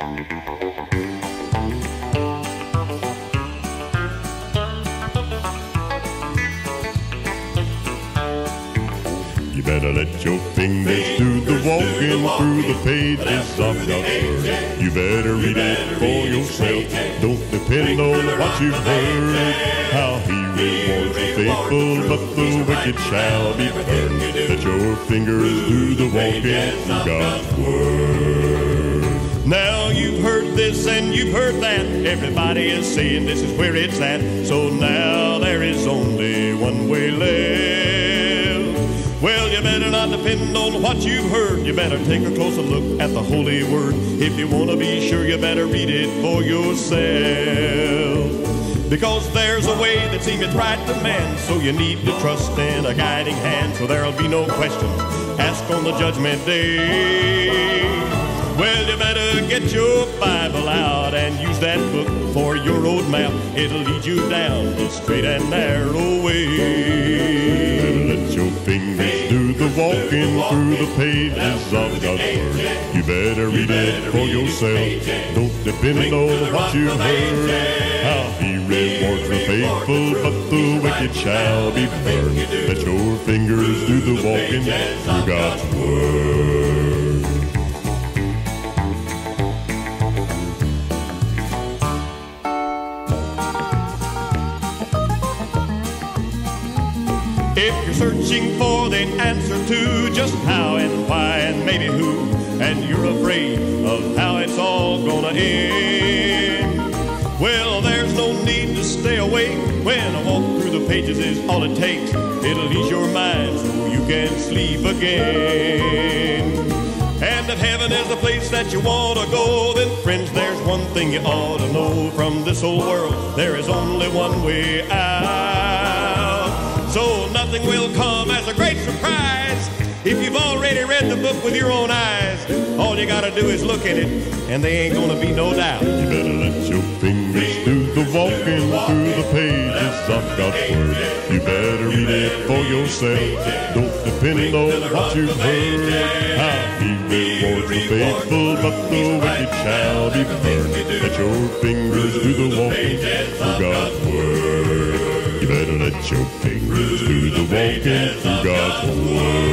You better let your fingers do the walking through the pages of God's Word. You better read it for yourself. Don't depend on what you've heard. How He rewards the faithful, but the wicked shall be burned. Let your fingers do the walking through God's Word. Now and you've heard that. Everybody is saying this is where it's at. So now there is only one way left. Well, you better not depend on what you've heard. You better take a closer look at the Holy Word. If you want to be sure, you better read it for yourself. Because there's a way that seemeth right to man, so you need to trust in a guiding hand, so there'll be no question. Ask on the judgment day. Well, you better get your Bible road map. It'll lead you down the straight and narrow way. Let your fingers do the walking through the pages of God's Word. You better read it for yourself. Don't depend on what you've heard. How He rewards the faithful, but the wicked shall be burned. Let your fingers do the walking through God's Word. If you're searching for the answer to just how and why and maybe who, and you're afraid of how it's all gonna end, well, there's no need to stay awake when a walk through the pages is all it takes. It'll ease your mind so you can sleep again. And if heaven is the place that you want to go, then friends, there's one thing you ought to know from this old world. There is only one way out. Nothing will come as a great surprise. If you've already read the book with your own eyes, all you gotta do is look at it, and there ain't gonna be no doubt. You better let your fingers do the walking through the pages of God's Word. You better read it for yourself. Don't depend on what you've heard. How He rewards the faithful, but the wicked shall be burned. Let your fingers do the walking through God's Word. Let your fingers do the walking through God's word.